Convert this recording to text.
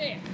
Ready?